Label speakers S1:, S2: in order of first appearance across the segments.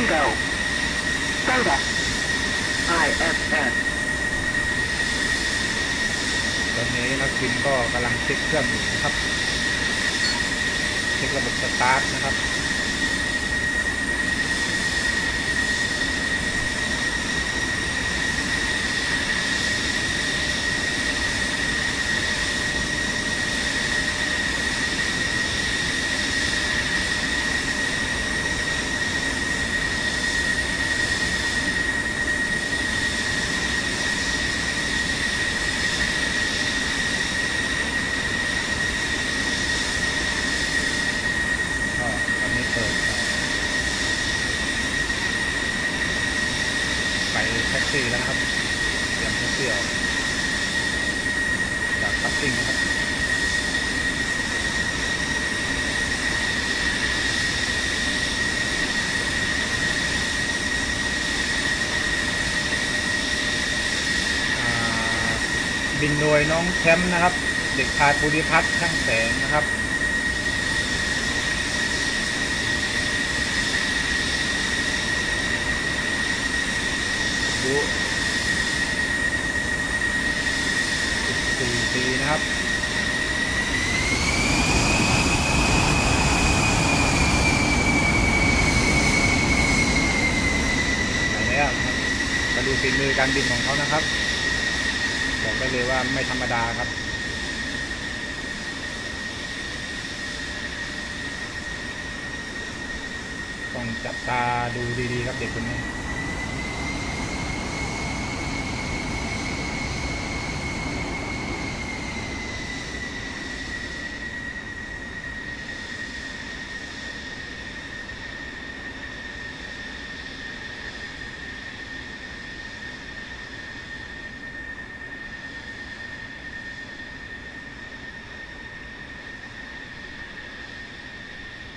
S1: Bingo. Soda. ISS.
S2: ตอนนี้นักบินก็กำลังเช็คเครื่องอยู่นะครับ เช็คระบบสตาร์ทนะครับ ไปแท็กซี่แล้วนะครับเตรียมแท็กซี่ออกจากคัสติ้งนะครับบินโดยน้องแชมป์นะครับ เด็กชายภูริพัฒน์ช่างแสงนะครับ ยุ14ปีนะครับไปแล้วครับมาดูฝีมือการบินของเขานะครับ บอกได้เลยว่าไม่ธรรมดาครับต้องจับตาดูดีๆครับเด็กคนนี้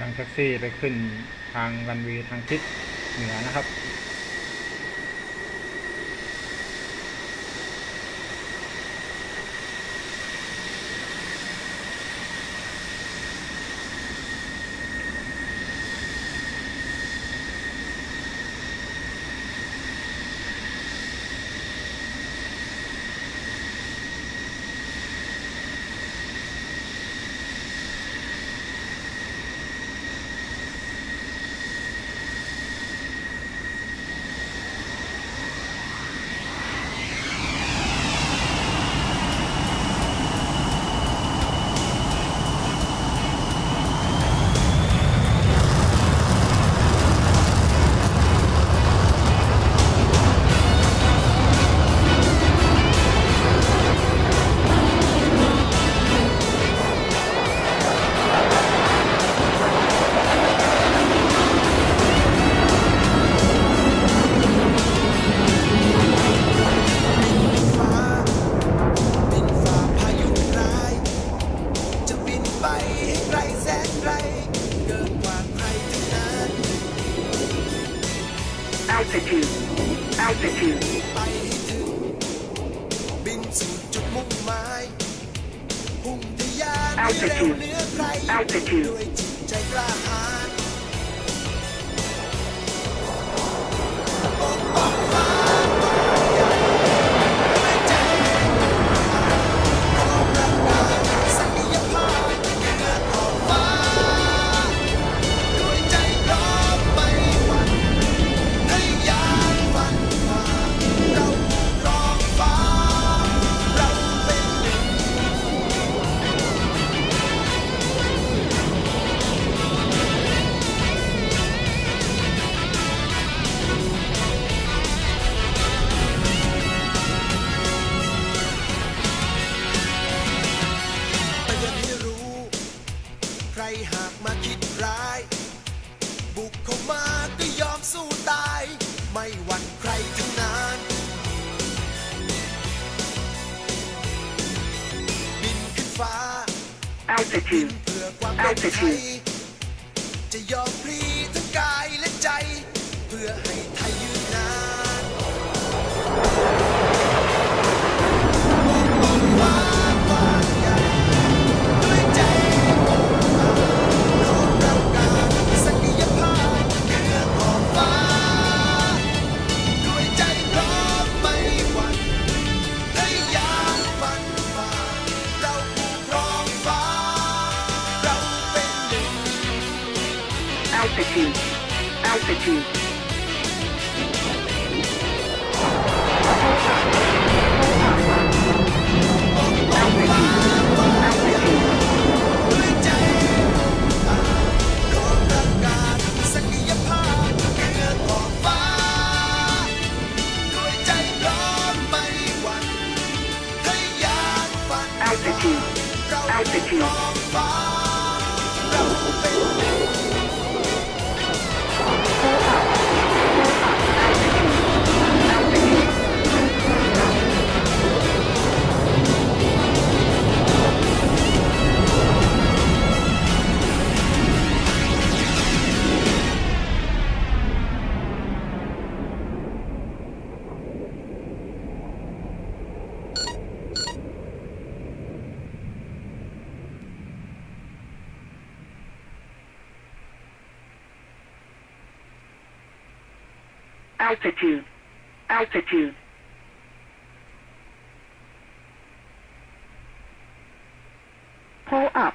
S2: นั่งแท็กซี่ไปขึ้นทางรันวีทางทิศเหนือนะครับ
S1: Altitude. Altitude. Altitude.
S3: บิน
S1: Altitude.
S3: altitude, altitude. Altitude. Altitude. Altitude.
S1: Altitude. Altitude. Pull up.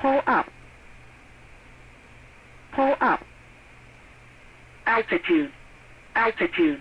S1: Pull up. Pull up. Altitude. Altitude.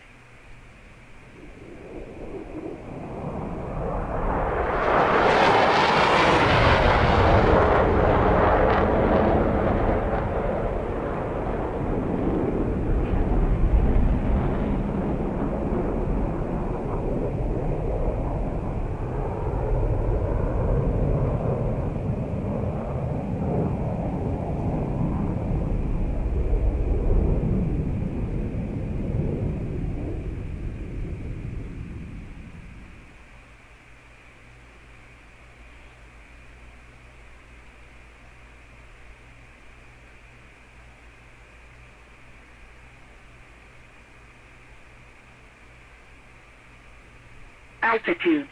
S1: Altitude.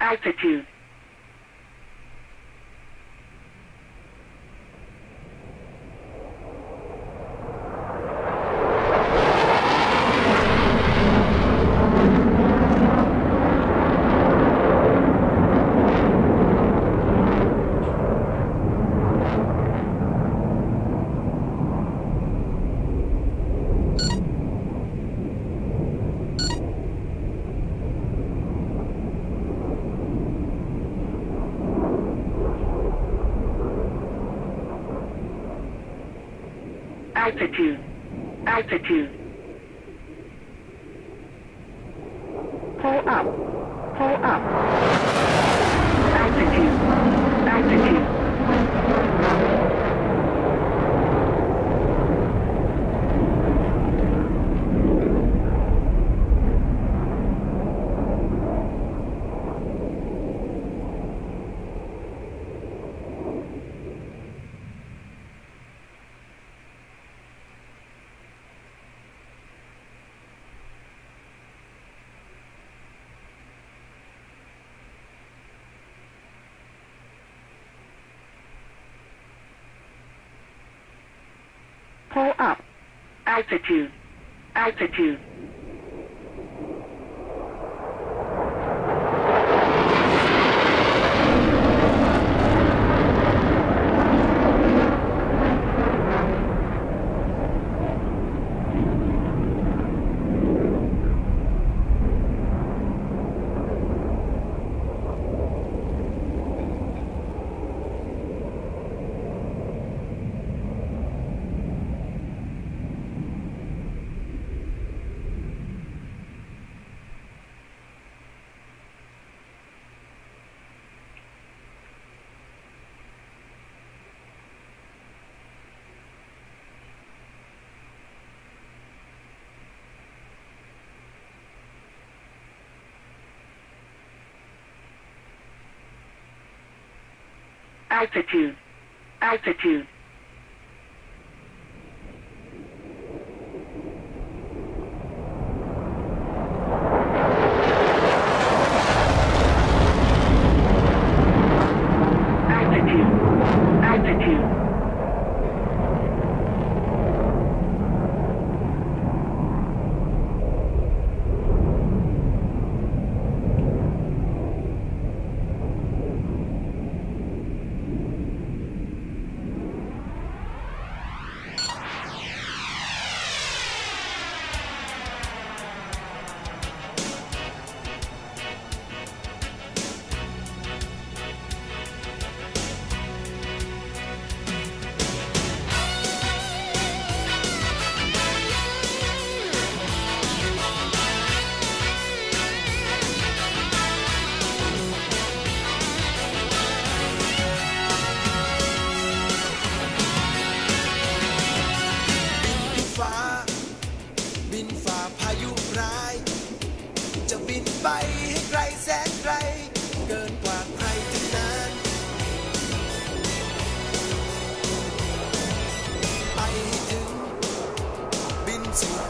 S1: Altitude. Altitude. Altitude. Pull up. Pull up. Altitude. Altitude. Pull up. Altitude. Altitude. Altitude. Altitude.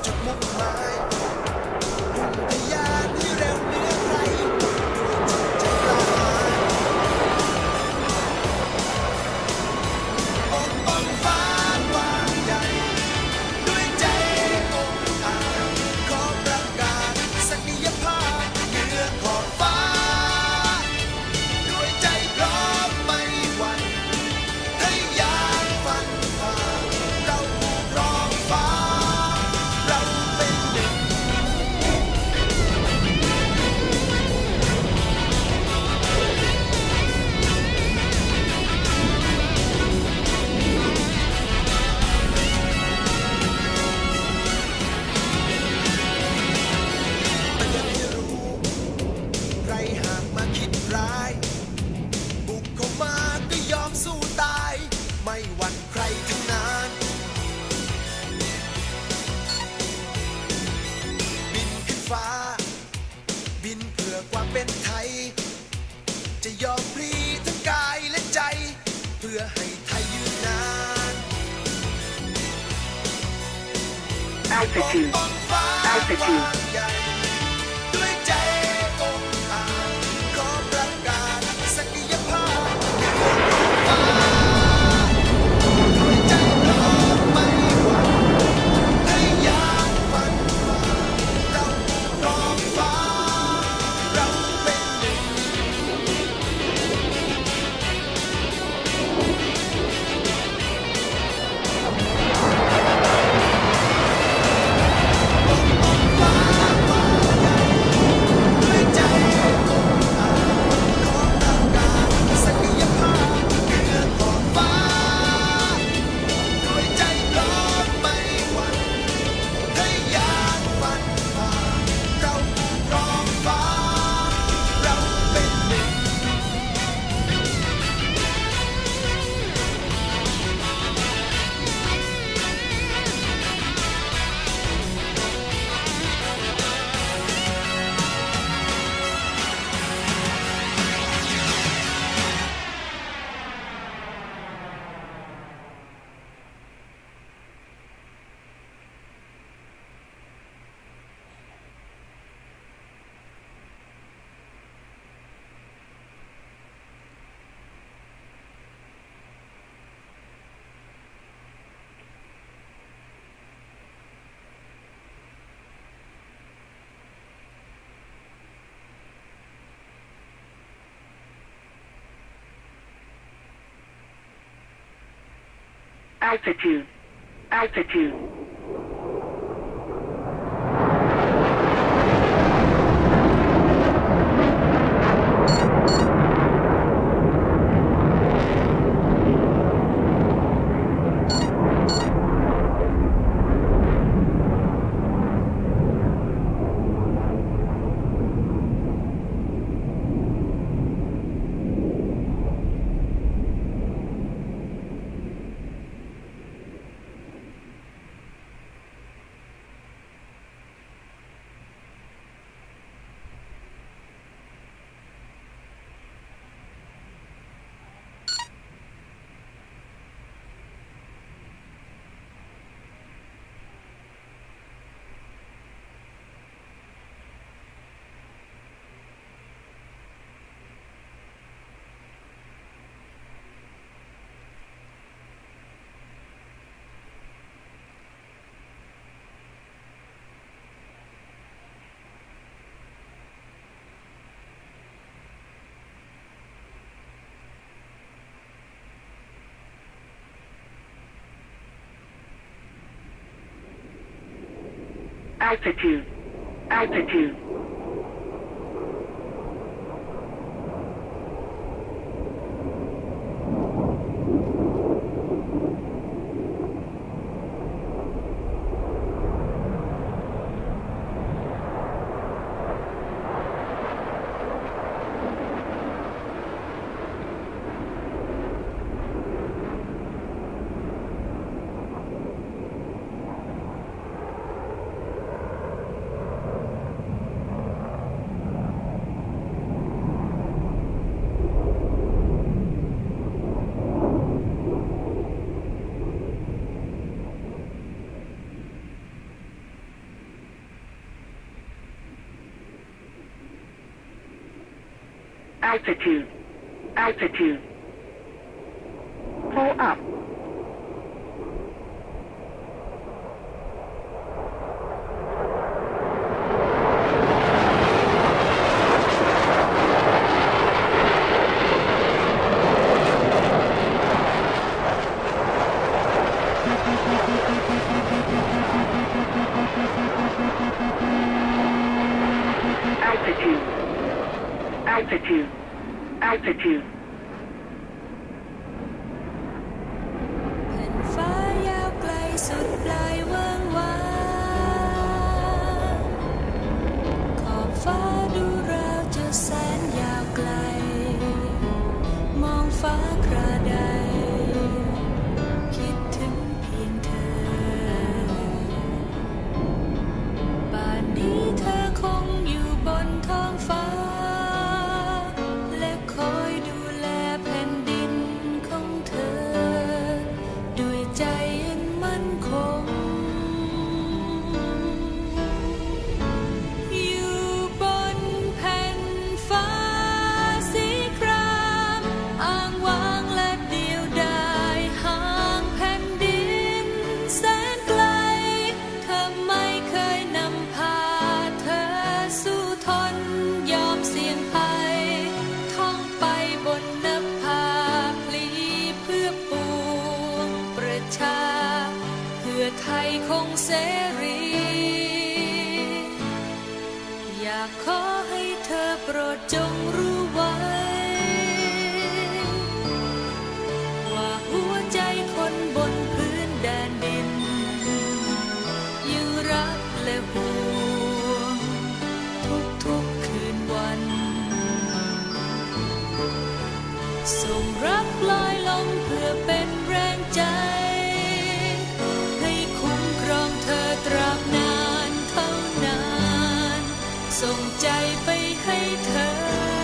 S1: to move my
S4: altitude, altitude, altitude, altitude, altitude, altitude. Pull up.
S5: ส่งใจ
S4: ไปให้เธอ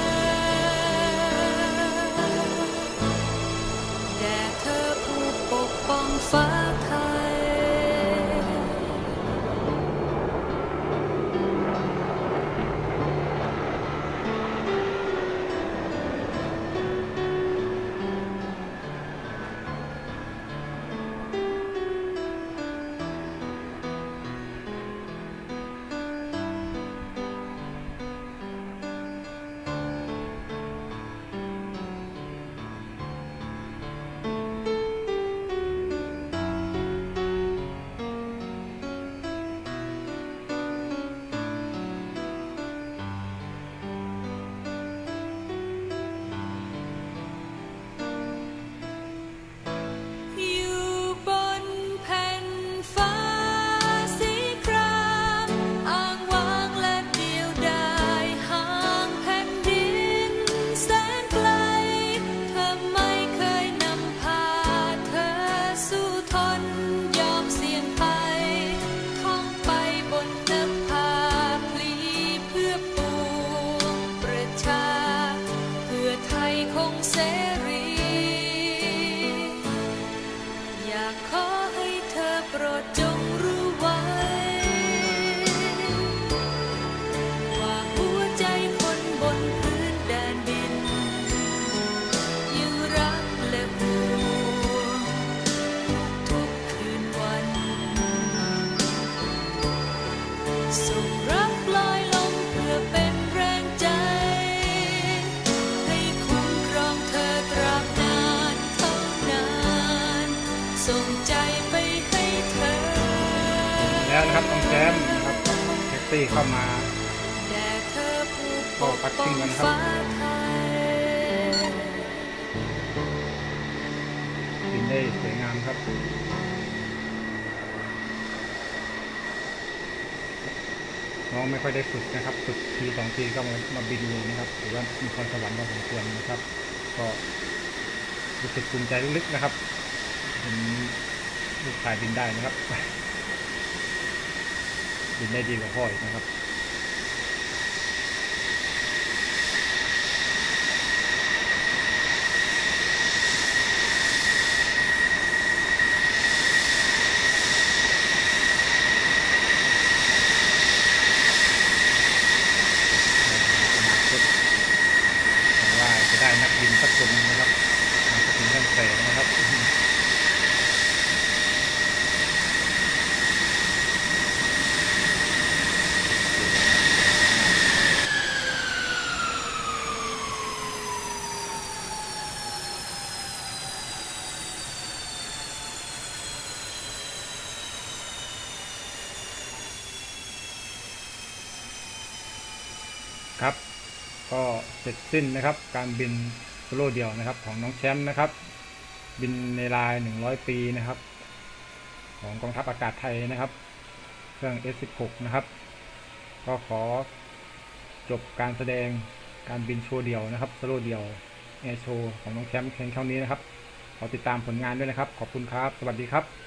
S2: น้องไม่ค่อยได้ฝึกนะครับฝึกทีสองทีก็มามาบินเลยนะครับถือว่ามีพรสวรรค์พอสมควรนะครับ ก็รู้สึกภูมิใจลึกๆนะครับเห็นลูกชายบินได้นะครับบินได้ดีกว่าพ่ออีกนะครับ อนาคตหวังว่าจะได้นักบินสักคนหนึ่งนะครับมาสักถึงท่านแสงนะครับ ครับ ก็เสร็จสิ้นนะครับ การบินโซโล่เดี่ยวนะครับ ของน้องแชมป์นะครับ บินในลาย 100 ปีนะครับ ของกองทัพอากาศไทยนะครับ เครื่อง F16 นะครับ ก็ขอจบการแสดงการบินโชว์เดี่ยวนะครับโซโล่เดี่ยวแอร์โชว์ของน้องแชมป์เพียงเท่านี้นะครับขอติดตามผลงานด้วยนะครับ ขอบคุณครับ สวัสดีครับ